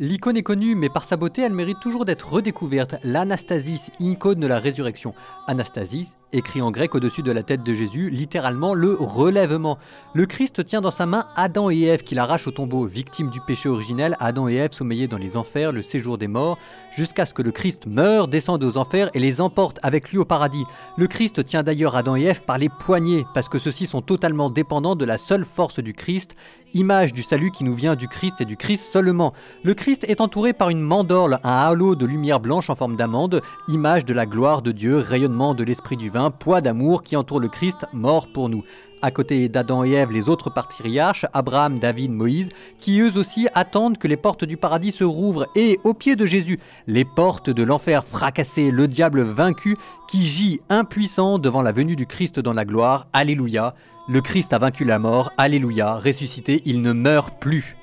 L'icône est connue, mais par sa beauté, elle mérite toujours d'être redécouverte. L'Anastasis, icône de la résurrection. Anastasis, écrit en grec au-dessus de la tête de Jésus, littéralement le relèvement. Le Christ tient dans sa main Adam et Ève qu'il arrache au tombeau, victimes du péché originel, Adam et Ève sommeillés dans les enfers, le séjour des morts, jusqu'à ce que le Christ meure, descende aux enfers et les emporte avec lui au paradis. Le Christ tient d'ailleurs Adam et Ève par les poignets, parce que ceux-ci sont totalement dépendants de la seule force du Christ, image du salut qui nous vient du Christ et du Christ seulement. Le Christ est entouré par une mandorle, un halo de lumière blanche en forme d'amande, image de la gloire de Dieu, rayonnement de l'esprit du vin, poids d'amour qui entoure le Christ mort pour nous. À côté d'Adam et Ève, les autres patriarches, Abraham, David, Moïse, qui eux aussi attendent que les portes du paradis se rouvrent et, au pied de Jésus, les portes de l'enfer fracassées, le diable vaincu qui gît impuissant devant la venue du Christ dans la gloire. Alléluia. Le Christ a vaincu la mort, Alléluia, ressuscité, il ne meurt plus.